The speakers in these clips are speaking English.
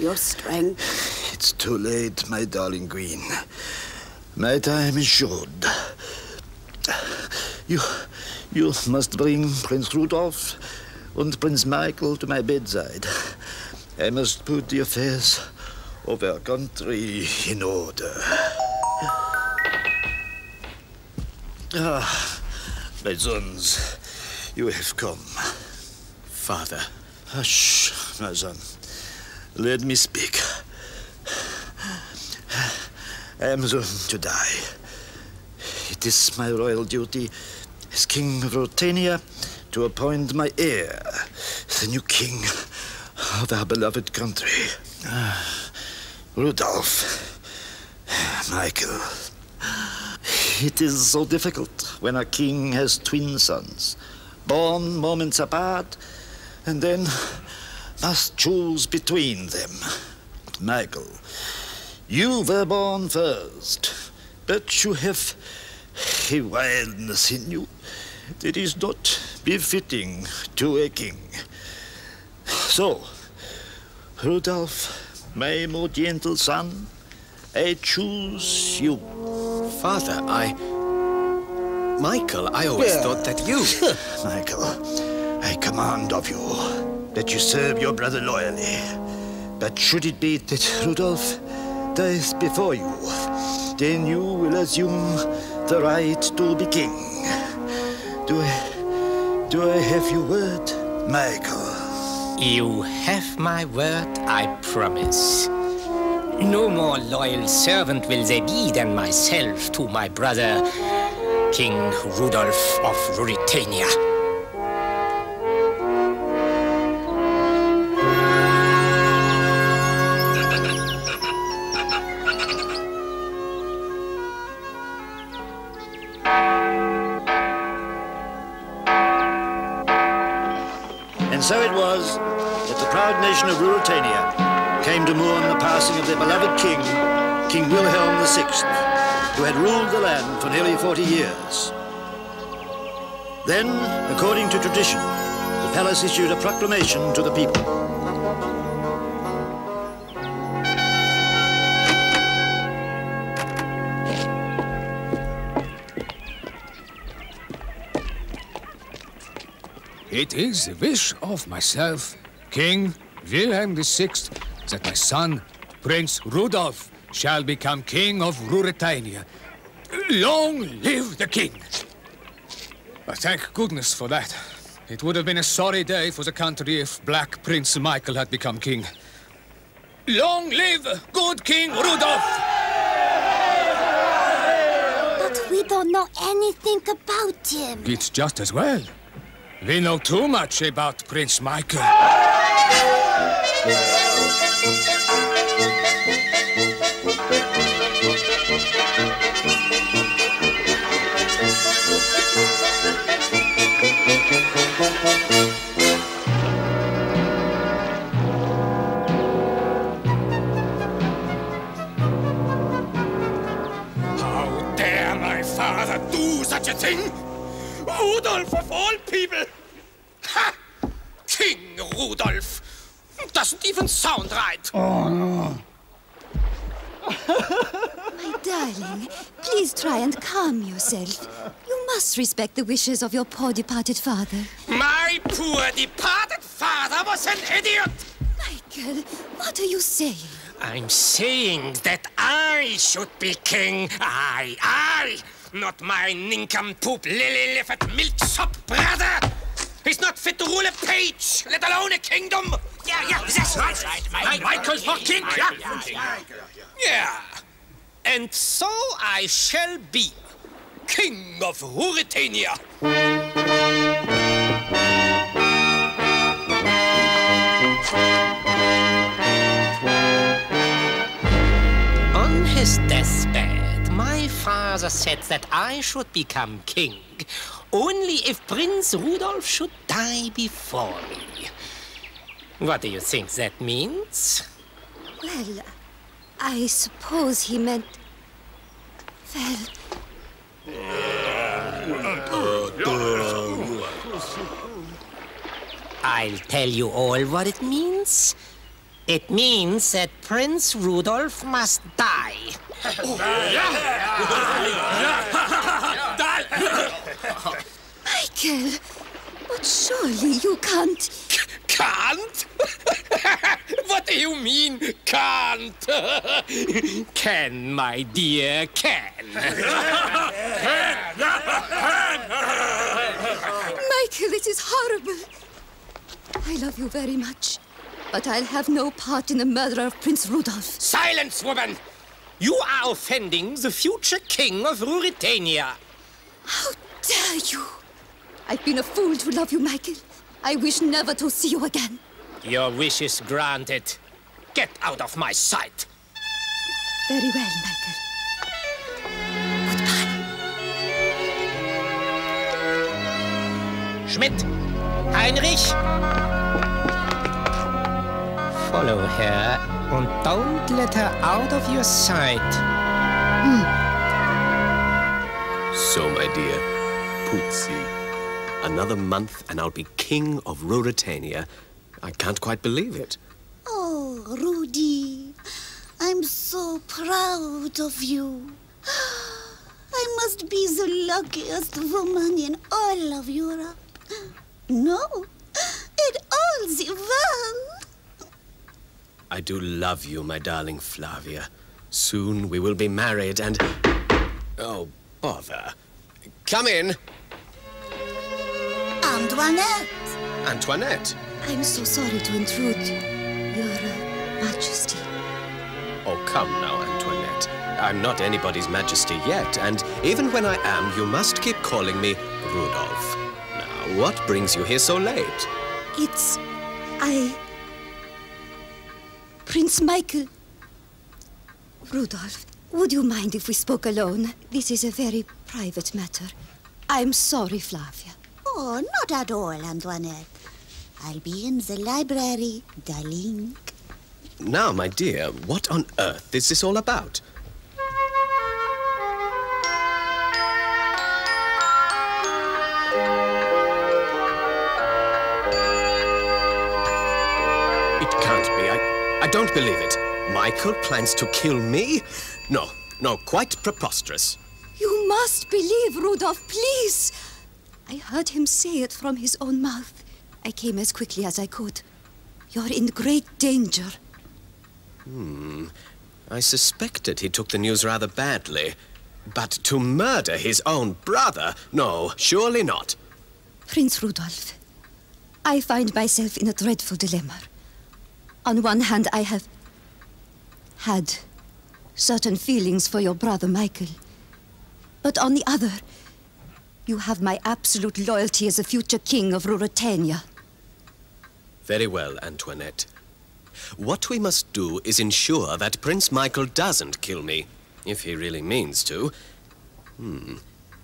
your strength. It's too late, my darling queen. My time is short. You, you must bring Prince Rudolf and Prince Michael to my bedside. I must put the affairs of our country in order. Ah, my sons, you have come. Father. Hush, my son. Let me speak. I am soon to die. It is my royal duty as King of Ruritania to appoint my heir, the new king of our beloved country. Rudolph. Michael. It is so difficult when a king has twin sons, born moments apart, and then must choose between them. Michael, you were born first, but you have a wildness in you that is not befitting to a king. So, Rudolph, my more gentle son, I choose you. Father, I. Michael, I always Yeah. thought that you. Michael, I command of you that you serve your brother loyally. But should it be that Rudolf dies before you, then you will assume the right to be king. Do I, do I have your word, Michael? You have my word, I promise. No more loyal servant will there be than myself to my brother, King Rudolf of Ruritania. So it was that the proud nation of Ruritania came to mourn the passing of their beloved king, King Wilhelm VI, who had ruled the land for nearly 40 years. Then, according to tradition, the palace issued a proclamation to the people. It is the wish of myself, King Wilhelm VI, that my son, Prince Rudolf, shall become King of Ruritania. Long live the King! Uh, thank goodness for that. It would have been a sorry day for the country if Black Prince Michael had become king. Long live good King Rudolf! But we don't know anything about him. It's just as well. We know too much about Prince Michael. How dare my father do such a thing? Rudolph of all people! Ha! King Rudolph! Doesn't even sound right. Oh, no. My darling, please try and calm yourself. You must respect the wishes of your poor departed father. My poor departed father was an idiot! Michael, what are you saying? I'm saying that I should be king. I, I! Not my nincompoop lily-livered milksop brother! He's not fit to rule a page, let alone a kingdom! Yeah, yeah, that's right. My Michael's for king, yeah. Yeah. And so I shall be king of Ruritania. Father said that I should become king only if Prince Rudolf should die before me. What do you think that means? Well, I suppose he meant. Well, I'll tell you all what it means. It means that Prince Rudolf must die. Michael, but surely you can't. Can't? what do you mean, can't? Can, my dear, can. Michael, it is horrible. I love you very much, but I'll have no part in the murder of Prince Rudolf. Silence, woman! You are offending the future king of Ruritania. How dare you! I've been a fool to love you, Michael. I wish never to see you again. Your wish is granted. Get out of my sight. Very well, Michael. Goodbye. Schmidt! Heinrich! Follow her and don't let her out of your sight. Hmm. So, my dear, Pootsie, another month and I'll be king of Ruritania. I can't quite believe it. Oh, Rudy, I'm so proud of you. I must be the luckiest woman in all of Europe. No, in all the world. I do love you, my darling Flavia. Soon we will be married and... Oh, bother. Come in, Antoinette. Antoinette. I'm so sorry to intrude, Your uh, Majesty. Oh, come now, Antoinette. I'm not anybody's majesty yet, and even when I am, you must keep calling me Rudolph. Now, what brings you here so late? It's. I. Prince Michael. Rudolph, would you mind if we spoke alone? This is a very private matter. I'm sorry, Flavia. Oh, not at all, Antoinette. I'll be in the library, darling. Now, my dear, what on earth is this all about? Don't believe it. Michael plans to kill me? No, no, quite preposterous. You must believe, Rudolph, please. I heard him say it from his own mouth. I came as quickly as I could. You're in great danger. Hmm. I suspected he took the news rather badly. But to murder his own brother? No, surely not. Prince Rudolf, I find myself in a dreadful dilemma. On one hand, I have had certain feelings for your brother Michael. But on the other, you have my absolute loyalty as a future king of Ruritania. Very well, Antoinette. What we must do is ensure that Prince Michael doesn't kill me, if he really means to. Hmm.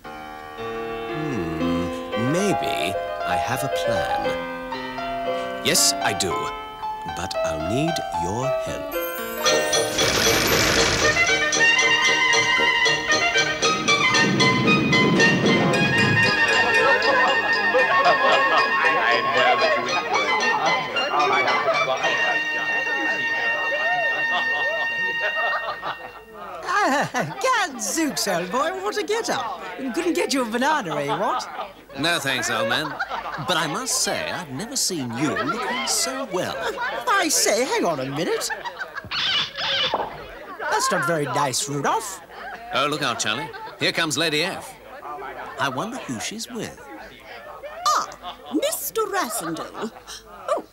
Hmm. Maybe I have a plan. Yes, I do. But I'll need your help. Gadzooks, old boy, what a get-up. Couldn't get you a banana, eh, what? No thanks, old man. But I must say, I've never seen you looking so well. I say, hang on a minute. That's not very nice, Rudolph. Oh, look out, Charlie. Here comes Lady F. I wonder who she's with. Ah, Mr. Rassendyll. Oh,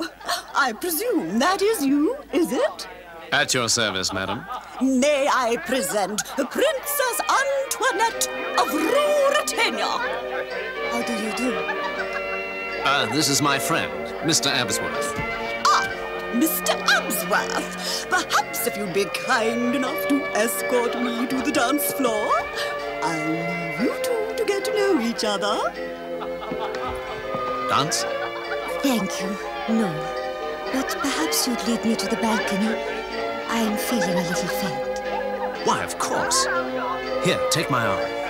I presume that is you, is it? At your service, madam. May I present the Princess Antoinette of Ruritania? How do you do? Uh, this is my friend, Mr. Absworth. Ah, Mr. Absworth. Perhaps if you'd be kind enough to escort me to the dance floor, I'll leave you two to get to know each other. Dance? Thank you. No. But perhaps you'd lead me to the balcony. I am feeling a little faint. Why, of course. Here, take my arm.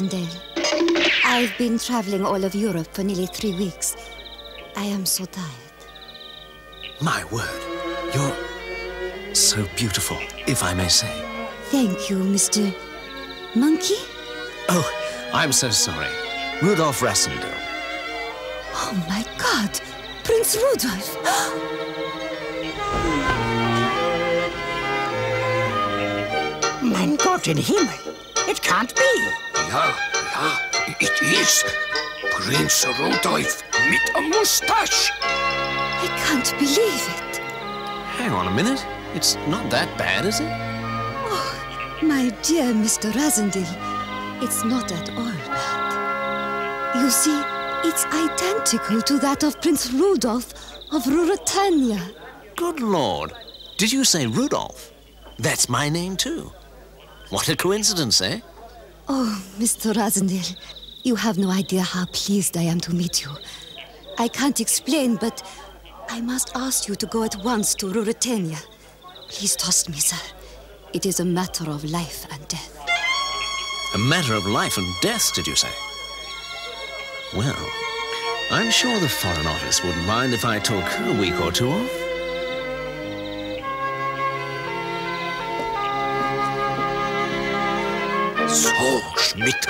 You, Mr. I've been traveling all of Europe for nearly three weeks. I am so tired. My word, you're so beautiful, if I may say. Thank you, Mr. Monkey? Oh, I'm so sorry. Rudolf Rassendyll. Oh my god! Prince Rudolf! Mein Gott in Himmel! It can't be! Ja, ja, it is. Prince Rudolph mit a mustache. I can't believe it. Hang on a minute. It's not that bad, is it? Oh, my dear Mr. Rassendyll, it's not at all bad. You see, it's identical to that of Prince Rudolph of Ruritania. Good Lord. Did you say Rudolph? That's my name, too. What a coincidence, eh? Oh, Mr. Rassendyll, you have no idea how pleased I am to meet you. I can't explain, but I must ask you to go at once to Ruritania. Please trust me, sir. It is a matter of life and death. A matter of life and death, did you say? Well, I'm sure the Foreign Office wouldn't mind if I took a week or two off. So, Schmidt,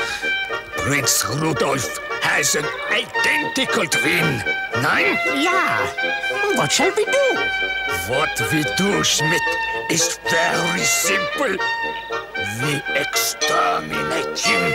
Prince Rudolf has an identical twin. Nein? Yeah. What shall we do? What we do, Schmidt, is very simple. We exterminate him.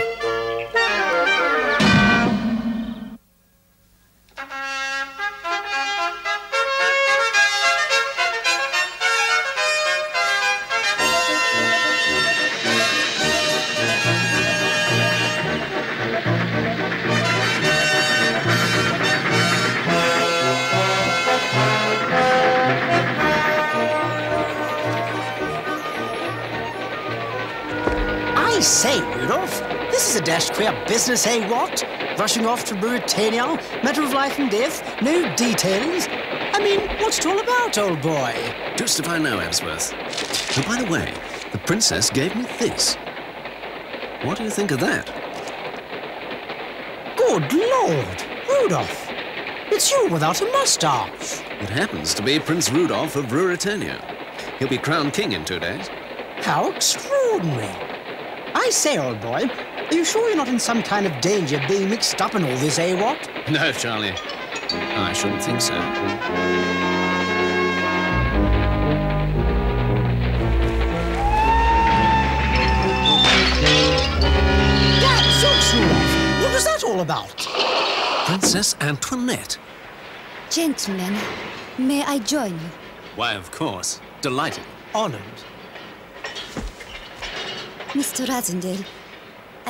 A dashed queer business, eh, what? Rushing off to Mauritania, matter of life and death, no details. I mean, what's it all about, old boy? Just if I know, Ebsworth. And by the way, the princess gave me this. What do you think of that? Good Lord, Rudolph! It's you without a mustache. It happens to be Prince Rudolph of Ruritania. He'll be crowned king in two days. How extraordinary. I say, old boy, are you sure you're not in some kind of danger being mixed up in all this, eh, what? No, Charlie. I shouldn't think so. Gadzooks, Rudolph! What was that all about? Princess Antoinette. Gentlemen, may I join you? Why, of course. Delighted. Honored. Mr. Rassendyll,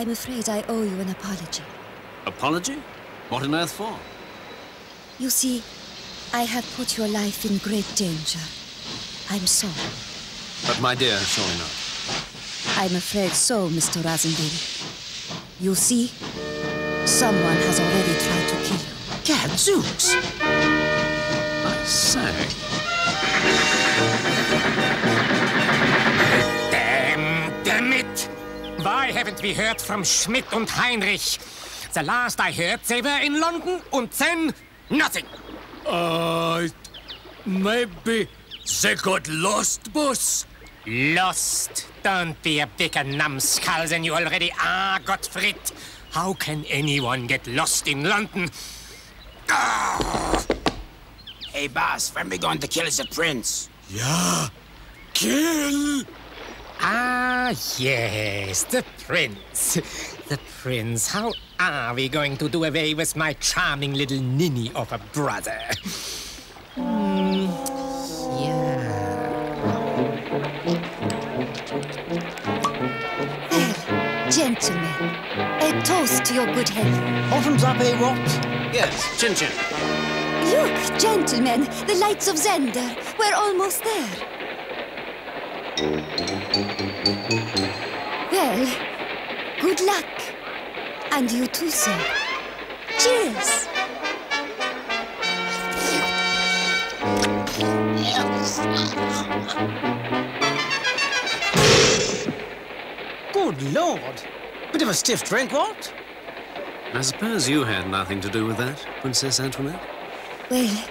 I'm afraid I owe you an apology. Apology? What on earth for? You see, I have put your life in great danger. I'm sorry. But my dear, surely not. I'm afraid so, Mr. Rassendyll. You see, someone has already tried to kill you. Gadzooks! I say. Damn, damn it! Why haven't we heard from Schmidt and Heinrich? The last I heard, they were in London, and then nothing. Uh, maybe they got lost, boss. Lost? Don't be a bigger numbskull than you already are, Gottfried. How can anyone get lost in London? Hey, boss, when we going to kill the prince? Yeah, kill. Ah, yes, the prince. The prince. How are we going to do away with my charming little ninny of a brother? Hmm, Well, gentlemen, a toast to your good health. Bottoms up, eh, what? Yes, chin chin. Look, gentlemen, the lights of Zenda. We're almost there. And you too, sir. Cheers. Good Lord! Bit of a stiff drink, what? I suppose you had nothing to do with that, Princess Antoinette? Well,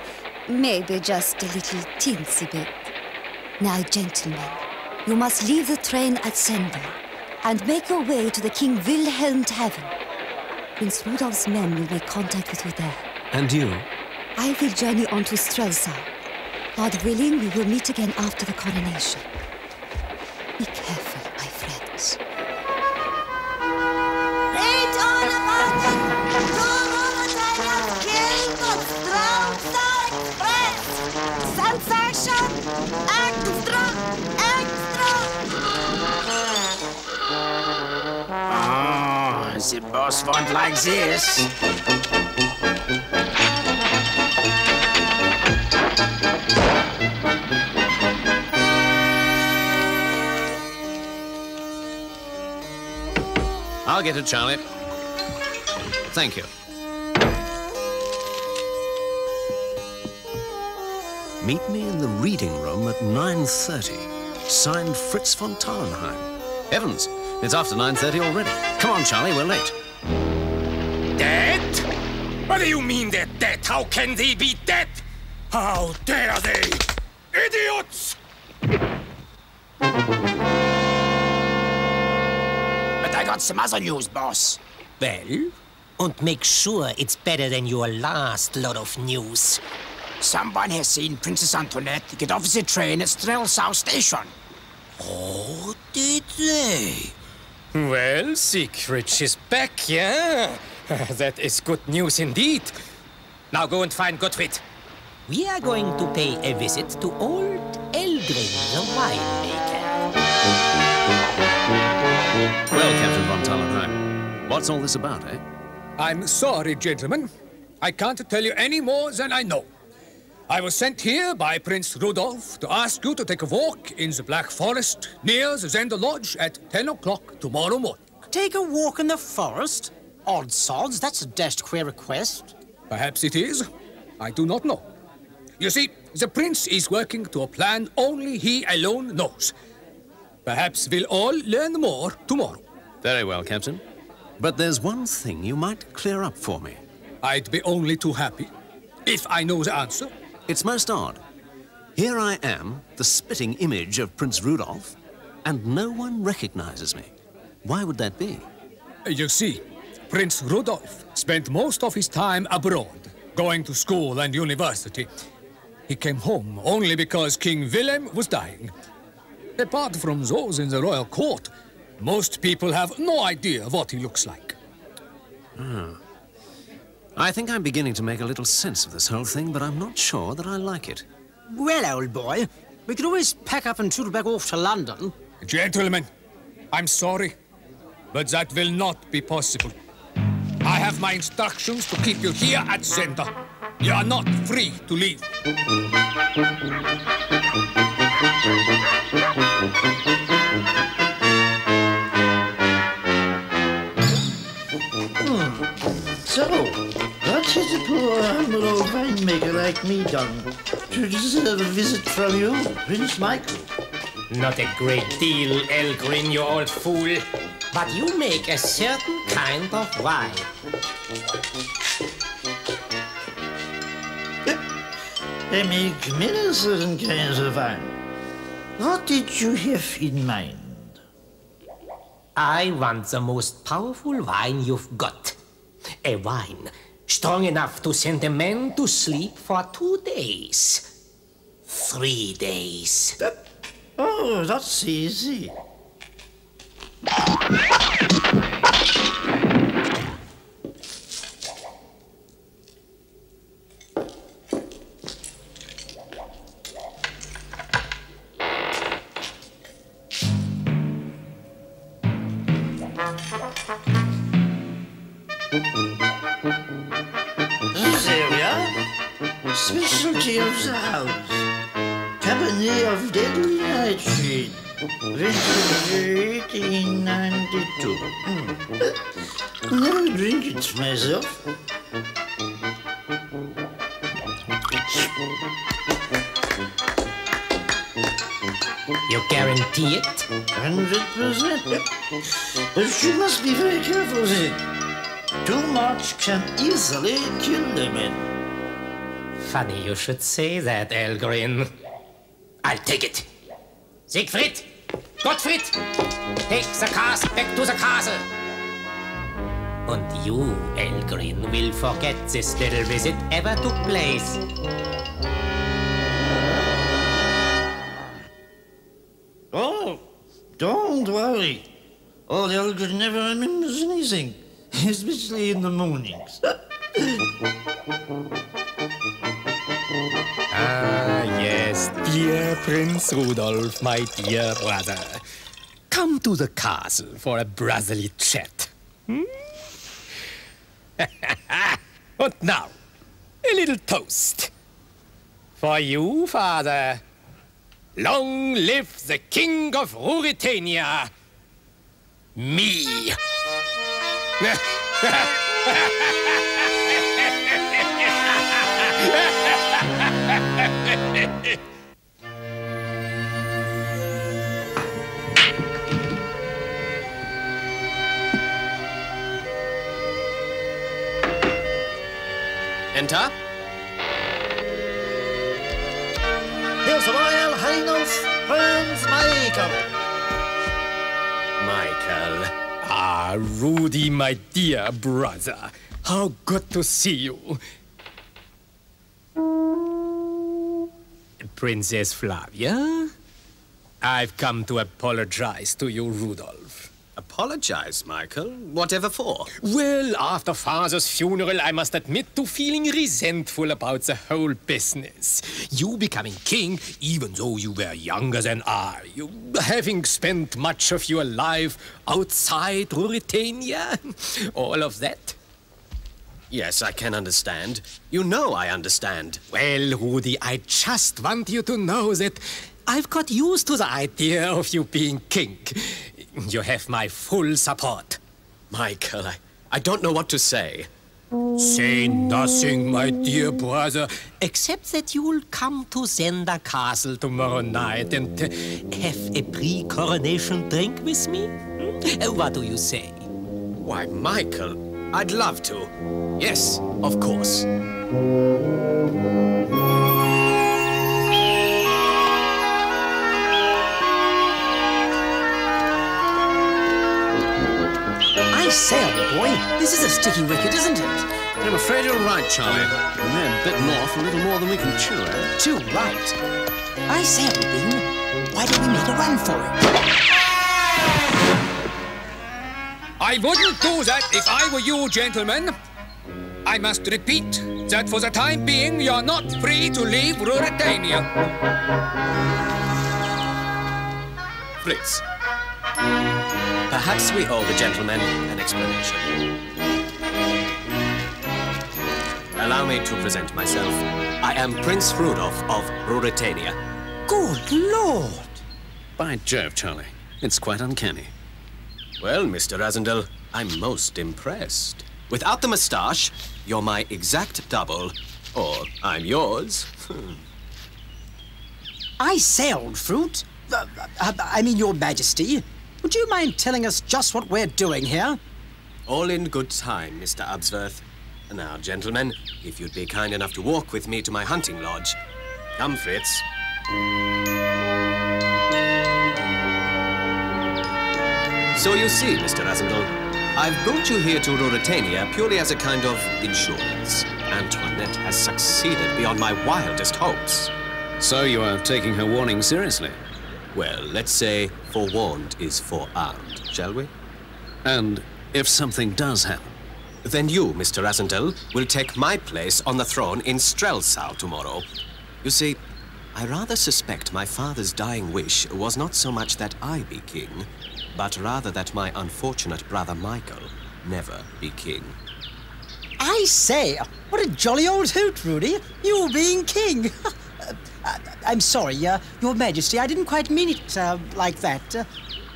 maybe just a little teensy bit. Now, gentlemen, you must leave the train at Zenda and make your way to the King Wilhelm Tavern. Prince Rudolph's men will make contact with you there. And you? I will journey on to Strelsau. God willing, we will meet again after the coronation. Be careful, my friends. Oh, boss won't like this. I'll get it, Charlie. Thank you. Meet me in the reading room at 9.30. Signed Fritz von Tarlenheim. Heavens, it's after 9.30 already. Come on, Charlie, we're late. Dead? What do you mean they're dead? How can they be dead? How dare they? Idiots! But I got some other news, boss. Well? And make sure it's better than your last lot of news. Someone has seen Princess Antoinette get off the train at Strelsau Station. Oh, did they? Well, Secret is back, yeah? that is good news indeed. Now go and find Gottfried. We are going to pay a visit to old Elgrin, the winemaker. Well, Captain von Tarlenheim, what's all this about, eh? I'm sorry, gentlemen. I can't tell you any more than I know. I was sent here by Prince Rudolf to ask you to take a walk in the Black Forest near the Zenda Lodge at 10 o'clock tomorrow morning. Take a walk in the forest? Odd sods, that's a dashed queer request. Perhaps it is. I do not know. You see, the prince is working to a plan only he alone knows. Perhaps we'll all learn more tomorrow. Very well, Captain. But there's one thing you might clear up for me. I'd be only too happy if I know the answer. It's most odd. Here I am, the spitting image of Prince Rudolf, and no one recognizes me. Why would that be? You see, Prince Rudolf spent most of his time abroad, going to school and university. He came home only because King Willem was dying. Apart from those in the royal court, most people have no idea what he looks like. Ah. I think I'm beginning to make a little sense of this whole thing, but I'm not sure that I like it. Well, old boy, we could always pack up and tootle back off to London. Gentlemen, I'm sorry, but that will not be possible. I have my instructions to keep you here at Zenda. You are not free to leave. Hmm. So, what has a poor humble old winemaker like me done to deserve a visit from you, Prince Michael? Not a great deal, Elgrin, you old fool. But you make a certain kind of wine. I make many certain kinds of wine. What did you have in mind? I want the most powerful wine you've got. A wine strong enough to send a man to sleep for two days. Three days. Oh, that's easy. House. Cabernet of Deadly Nightshade. Vintage 1892. Hmm. Never drink it myself. You guarantee it? Hundred percent. But you must be very careful with it. Too much can easily kill the man. Funny you should say that, Elgrin. I'll take it. Siegfried! Gottfried! Take the castle back to the castle! And you, Elgrin, will forget this little visit ever took place. Oh, don't worry. Old Elgin never remembers anything, especially in the mornings. dear Prince Rudolf, my dear brother. Come to the castle for a brotherly chat. Hmm? and now, a little toast. For you, father. Long live the King of Ruritania, me. Enter. His Royal Highness Prince Michael. Michael. Ah, Rudy, my dear brother. How good to see you. Princess Flavia? I've come to apologize to you, Rudolph. Apologize, Michael? Whatever for? Well, after father's funeral, I must admit to feeling resentful about the whole business. You becoming king, even though you were younger than I, you having spent much of your life outside Ruritania, all of that. Yes, I can understand. You know I understand. Well, Rudy, I just want you to know that I've got used to the idea of you being king. You have my full support. Michael, I, I don't know what to say. Say nothing, my dear brother, except that you'll come to Zenda Castle tomorrow night and uh, have a pre-coronation drink with me? Hmm? Uh, What do you say? Why, Michael, I'd love to. Yes, of course. I say, old boy, this is a sticky wicket, isn't it? I'm afraid you're right, Charlie. We're bitten off a little more than we can chew, eh? Too right. I say, old bean, why don't we make a run for it? I wouldn't do that if I were you, gentlemen. I must repeat that for the time being, you're not free to leave Ruritania. Please. Perhaps we owe the gentleman an explanation. Allow me to present myself. I am Prince Rudolph of Ruritania. Good Lord! By Jove, Charlie. It's quite uncanny. Well, Mr. Rassendyll, I'm most impressed. Without the moustache, you're my exact double. Or I'm yours. I say, old fruit. Uh, uh, I mean, your majesty. Would you mind telling us just what we're doing here? All in good time, Mr. Absworth. Now, gentlemen, if you'd be kind enough to walk with me to my hunting lodge. Come, Fritz. So you see, Mr. Rassendyll, I've brought you here to Ruritania purely as a kind of insurance. Antoinette has succeeded beyond my wildest hopes. So you are taking her warning seriously? Well, let's say forewarned is forearmed, shall we? And if something does happen? Then you, Mr. Rassendyll, will take my place on the throne in Strelsau tomorrow. You see, I rather suspect my father's dying wish was not so much that I be king, but rather that my unfortunate brother Michael never be king. I say, what a jolly old hoot, Rudy. You being king. I'm sorry, uh, Your Majesty, I didn't quite mean it uh, like that. Uh,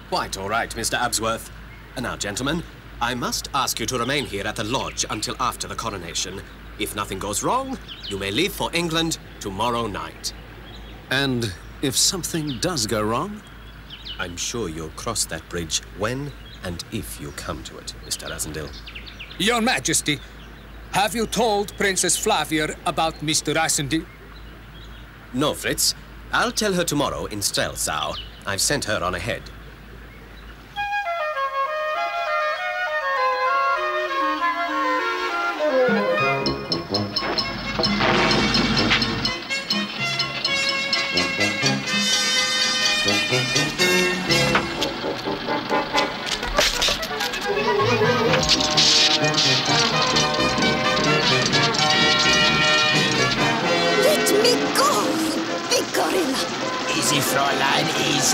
Quite all right, Mr. Absworth. And now, gentlemen, I must ask you to remain here at the lodge until after the coronation. If nothing goes wrong, you may leave for England tomorrow night. And if something does go wrong? I'm sure you'll cross that bridge when and if you come to it, Mr. Rassendyll. Your Majesty, have you told Princess Flavia about Mr. Rassendyll? No, Fritz. I'll tell her tomorrow in Strelsau. I've sent her on ahead.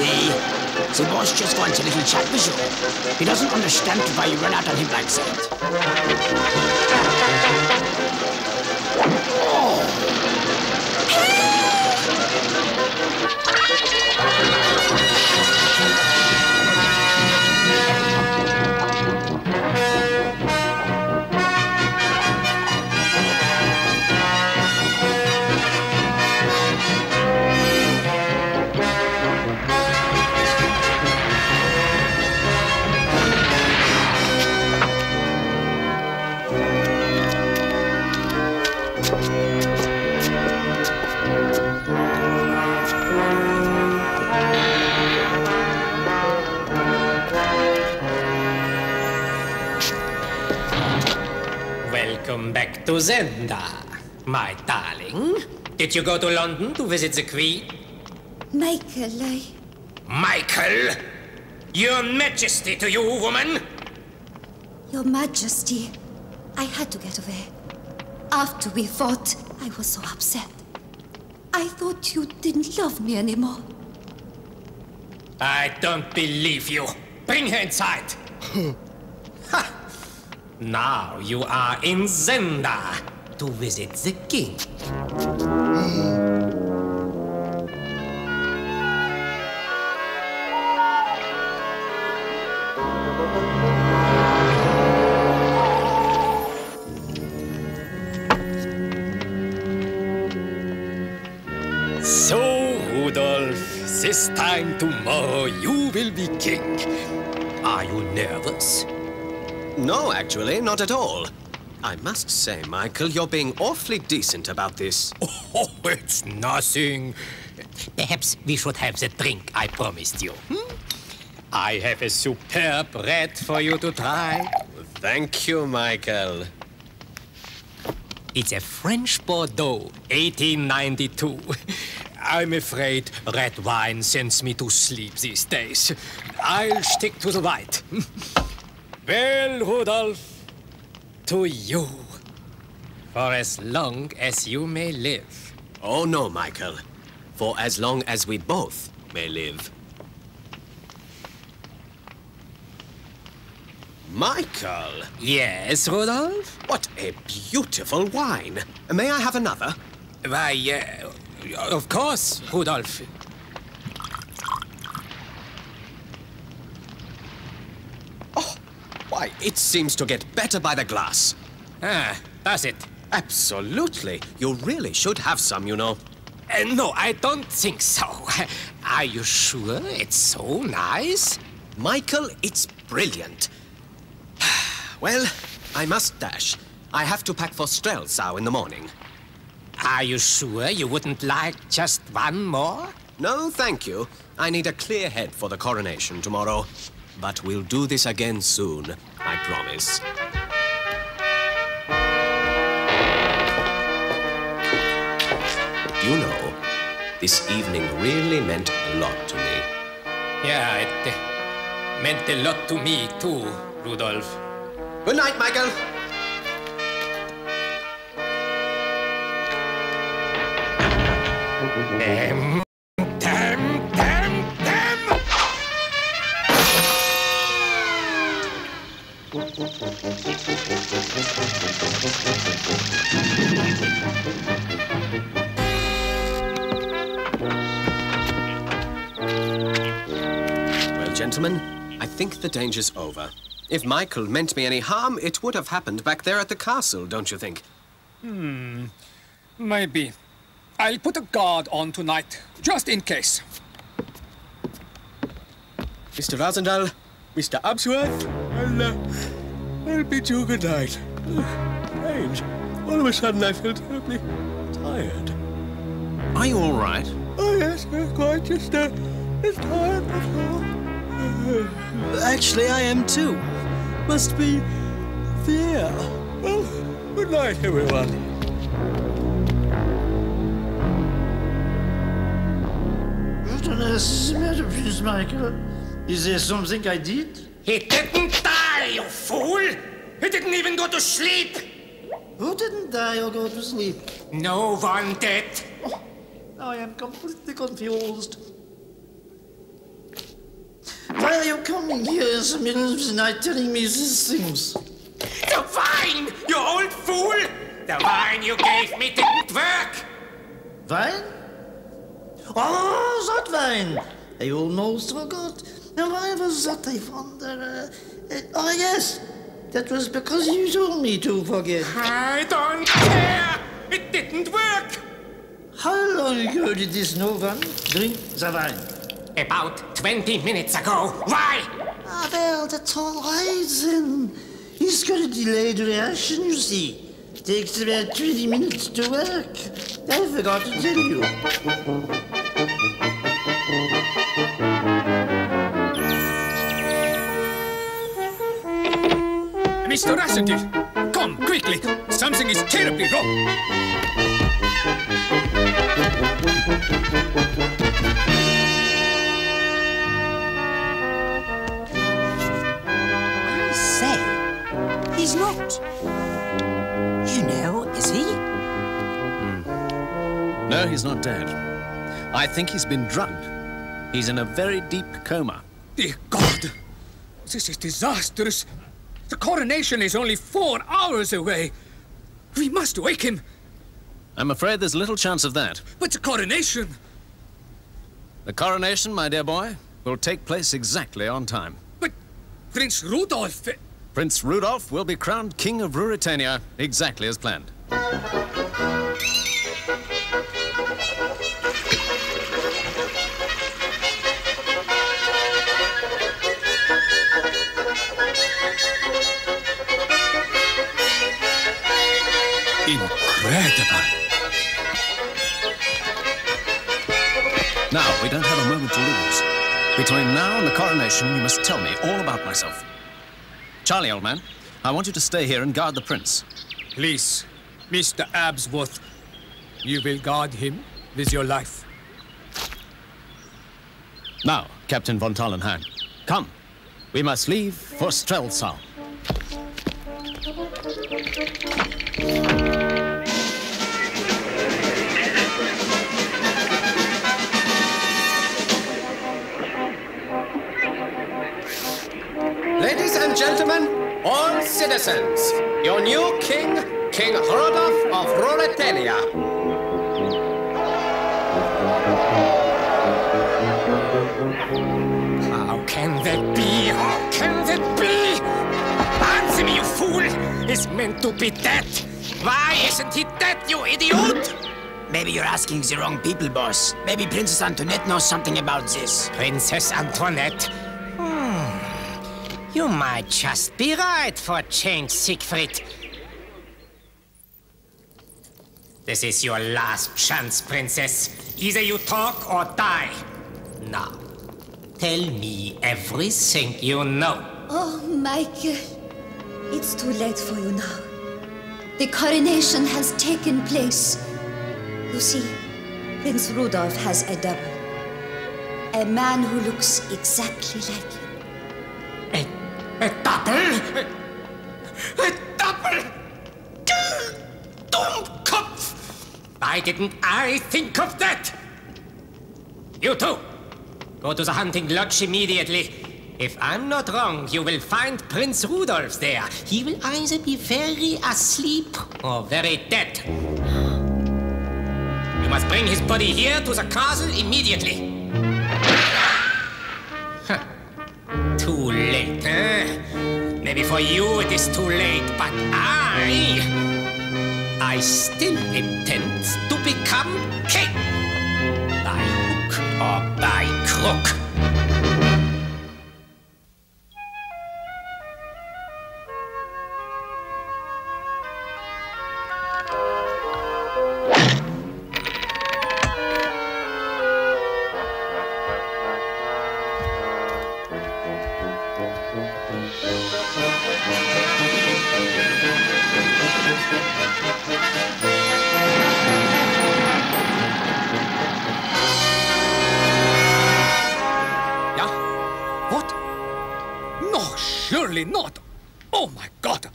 Easy. The boss just wants a little chat with you. He doesn't understand why you run out on him like that. Welcome back to Zenda, my darling. Did you go to London to visit the Queen? Michael, I... Michael! Your Majesty to you, woman! Your Majesty, I had to get away. After we fought, I was so upset. I thought you didn't love me anymore. I don't believe you. Bring her inside. ha! Now you are in Zenda to visit the king. So, Rudolph, this time tomorrow you will be king. Are you nervous? No, actually, not at all. I must say, Michael, you're being awfully decent about this. Oh, it's nothing. Perhaps we should have the drink I promised you. Hmm? I have a superb red for you to try. Thank you, Michael. It's a French Bordeaux, 1892. I'm afraid red wine sends me to sleep these days. I'll stick to the white. well, Rudolph, to you. For as long as you may live. Oh, no, Michael. For as long as we both may live. Michael! Yes, Rudolph? What a beautiful wine. May I have another? Why, uh, of course, Rudolph. Oh, why, it seems to get better by the glass. Ah, does it? Absolutely. You really should have some, you know. Uh, no, I don't think so. Are you sure it's so nice? Michael, it's brilliant. well, I must dash. I have to pack for Strelsau in the morning. Are you sure you wouldn't like just one more? No, thank you. I need a clear head for the coronation tomorrow. But we'll do this again soon, I promise. You know, this evening really meant a lot to me. Yeah, it uh, meant a lot to me too, Rudolph. Good night, Michael. Damn, the danger's over. If Michael meant me any harm, it would have happened back there at the castle, don't you think? Hmm. Maybe. I'll put a guard on tonight, just in case. Mr. Rassendyll, Mr. Absworth, I'll, uh, I'll bid you good night. Strange. All of a sudden I feel terribly tired. Are you all right? Oh, yes, uh, quite just, uh, just tired, that's all. Actually, I am too. Must be the air. Well, good night, everyone. What on earth is the matter, Prince Michael? Is there something I did? He didn't die, you fool! He didn't even go to sleep! Who didn't die or go to sleep? No one did. Oh, I am completely confused. Why are you coming here in the middle of the night telling me these things? The wine, you old fool! The wine you gave me didn't work! Wine? Oh, that wine! I almost forgot. And why was that, I wonder? Uh, uh, oh, yes. That was because you told me to forget. I don't care! It didn't work! How long ago did this no one drink the wine? About 20 minutes ago. Why? Ah, well, that's all right then. He's got a delayed reaction, you see. Takes about 20 minutes to work. I forgot to tell you. Mr. Rassendyll, come, quickly! Something is terribly wrong! He's not. You know, is he? Hmm. No, he's not dead. I think he's been drugged. He's in a very deep coma. Dear God! This is disastrous! The coronation is only four hours away! We must wake him! I'm afraid there's little chance of that. But the coronation! The coronation, my dear boy, will take place exactly on time. But Prince Rudolf! Prince Rudolf will be crowned King of Ruritania exactly as planned. Incredible! Now, we don't have a moment to lose. Between now and the coronation, you must tell me all about myself. Charlie, old man, I want you to stay here and guard the prince. Please, Mr. Absworth, you will guard him with your life. Now, Captain von Tarlenheim, come. We must leave for Strelsau. All citizens, your new king, King Rudolf of Ruritania. How can that be? How can that be? Answer me, you fool! He's meant to be dead. Why isn't he dead, you idiot? Maybe you're asking the wrong people, boss. Maybe Princess Antoinette knows something about this. Princess Antoinette? You might just be right for change, Siegfried. This is your last chance, Princess. Either you talk or die. Now, tell me everything you know. Oh, Michael. It's too late for you now. The coronation has taken place. You see, Prince Rudolf has a double. A man who looks exactly like you. A double? Dummkopf! Why didn't I think of that? You two, go to the hunting lodge immediately. If I'm not wrong, you will find Prince Rudolf there. He will either be very asleep or very dead. You must bring his body here to the castle immediately. Too late, eh? Maybe for you it is too late, but I. I still intend to become king. By hook or by crook. Not. Oh my god.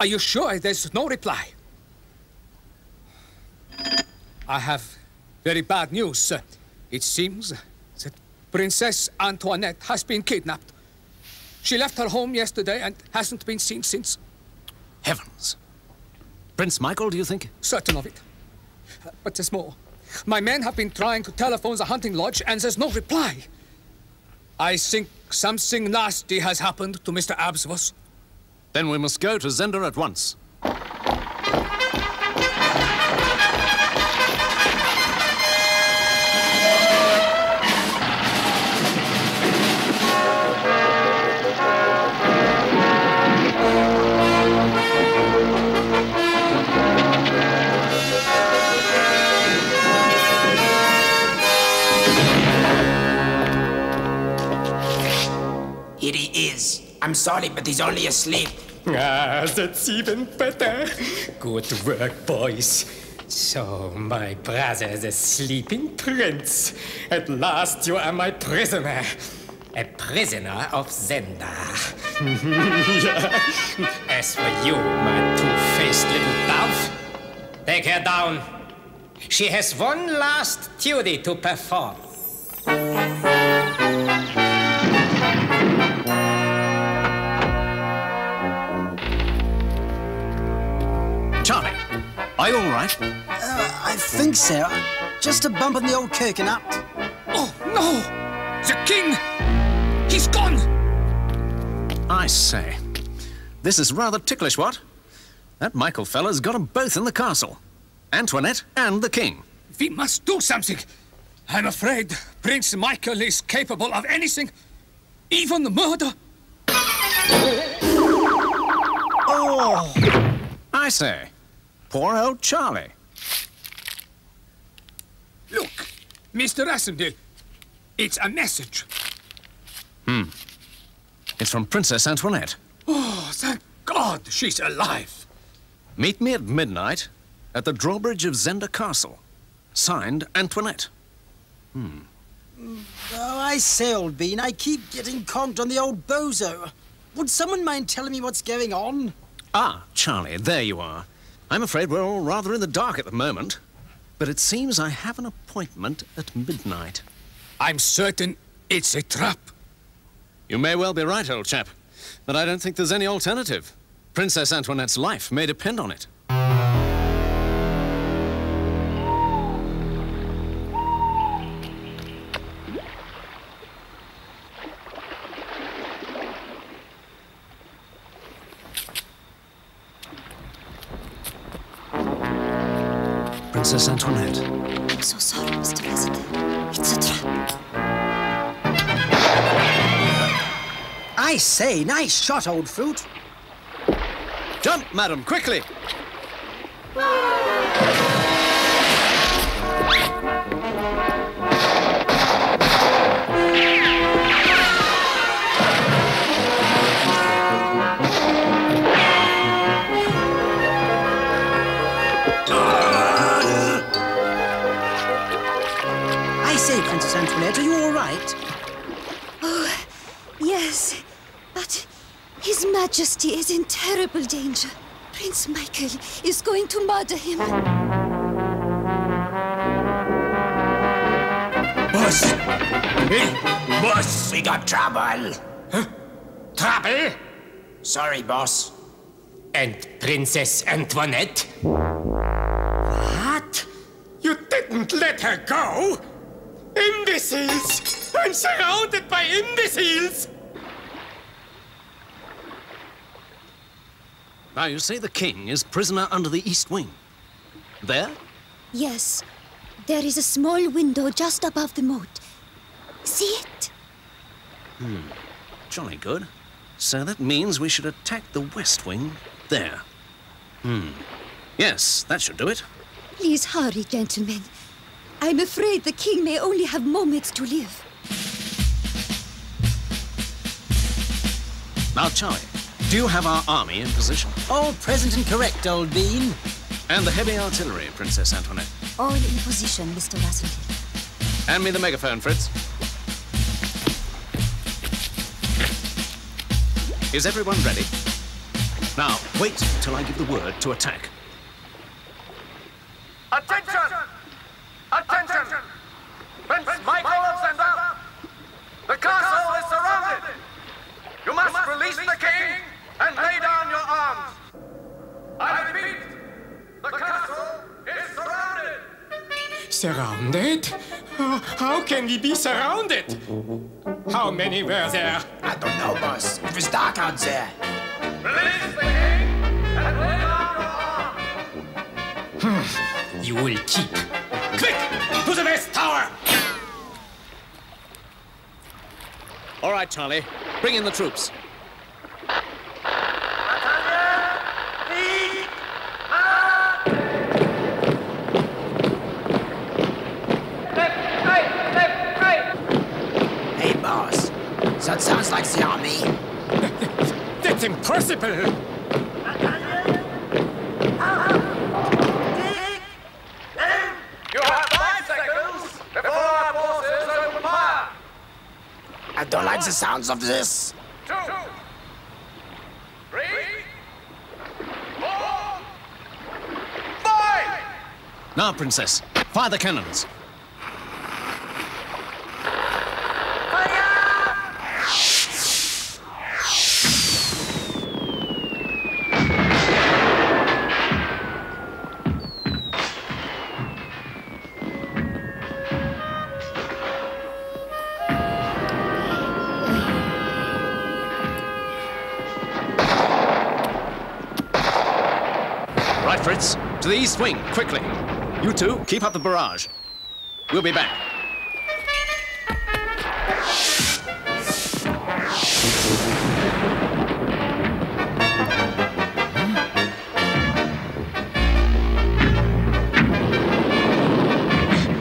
Are you sure there's no reply? I have very bad news. It seems that Princess Antoinette has been kidnapped. She left her home yesterday and hasn't been seen since. Heavens. Prince Michael, do you think? Certain of it. But there's more. My men have been trying to telephone the hunting lodge and there's no reply. I think something nasty has happened to Mr. Absworth. Then we must go to Zenda at once. I'm sorry, but he's only asleep. Ah, that's even better. Good work, boys. So, my brother, the sleeping prince. At last you are my prisoner. A prisoner of Zenda. As for you, my two-faced little dove, take her down. She has one last duty to perform. Are you all right? Uh, I think so. Just a bump on the old coconut. Oh, no! The king! He's gone! I say, this is rather ticklish, what? That Michael fella's got 'em both in the castle. Antoinette and the king. We must do something. I'm afraid Prince Michael is capable of anything, even murder. Oh! I say, poor old Charlie. Look, Mr. Rassendyll, it's a message. Hmm. It's from Princess Antoinette. Oh, thank God she's alive. Meet me at midnight at the drawbridge of Zenda Castle. Signed, Antoinette. Hmm. Oh, I say, old bean, I keep getting conked on the old bozo. Would someone mind telling me what's going on? Ah, Charlie, there you are. I'm afraid we're all rather in the dark at the moment. But it seems I have an appointment at midnight. I'm certain it's a trap. You may well be right, old chap. But I don't think there's any alternative. Princess Antoinette's life may depend on it. Shot, old fruit. Jump, madam, quickly! Majesty is in terrible danger. Prince Michael is going to murder him. Boss! Hey, boss! We got trouble! Huh? Trouble? Sorry, boss. And Princess Antoinette? What? You didn't let her go? Imbeciles! I'm surrounded by imbeciles! Now, you say the king is prisoner under the east wing. There? Yes. There is a small window just above the moat. See it? Hmm. Jolly good. So that means we should attack the west wing there. Hmm. Yes, that should do it. Please hurry, gentlemen. I'm afraid the king may only have moments to live. Now, Charlie, do you have our army in position? All present and correct, old bean. And the heavy artillery, Princess Antoinette. All in position, Mr. Rassendyll. Hand me the megaphone, Fritz. Is everyone ready? Now, wait till I give the word to attack. Can we be surrounded? How many were there? I don't know, boss. It was dark out there. Release the king and lay down! Hmm. You will keep. Quick! To the west tower! All right, Charlie. Bring in the troops. Hey, boss. That sounds like the army. That's impossible! You have five seconds before our forces open fire! I don't like the sounds of this. Two, three, four, five! Now, Princess, fire the cannons. To the east wing, quickly. You two, keep up the barrage. We'll be back.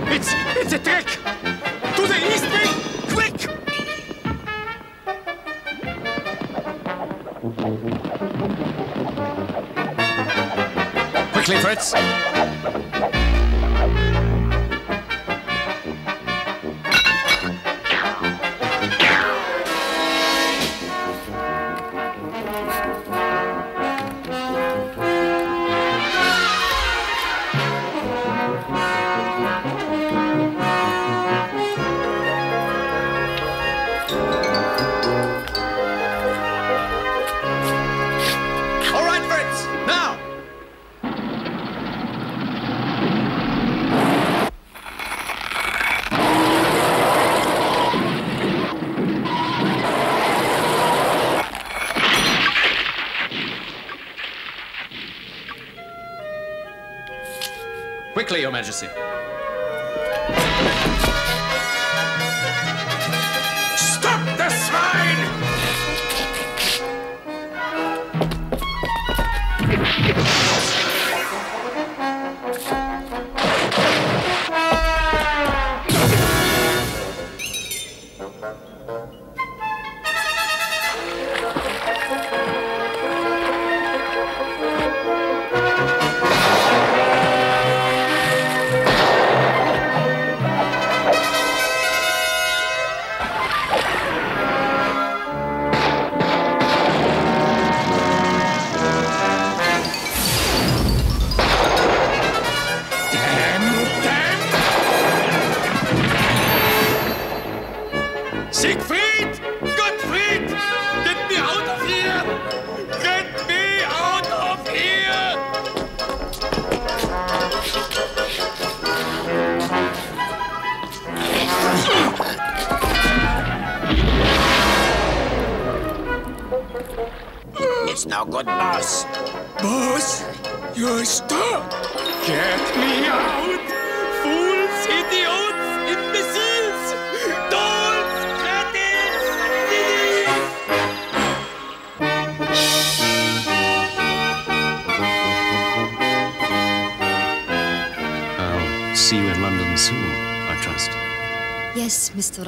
It's, it's a trick! To the east wing! Quick! Quickly, Fritz.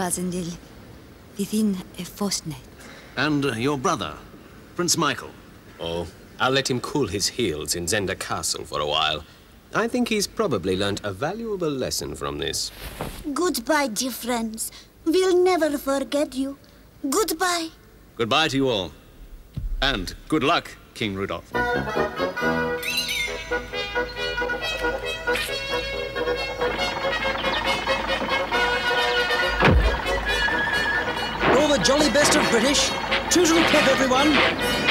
Yes, Mr. Rassendyll. Within a fortnight. And uh, your brother, Prince Michael. Oh, I'll let him cool his heels in Zenda Castle for a while. I think he's probably learnt a valuable lesson from this. Goodbye, dear friends. We'll never forget you. Goodbye. Goodbye to you all. And good luck, King Rudolph. Jolly best of British. Toodle pip, everyone.